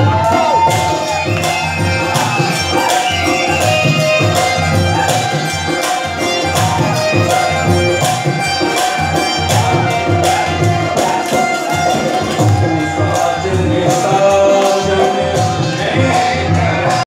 Oh,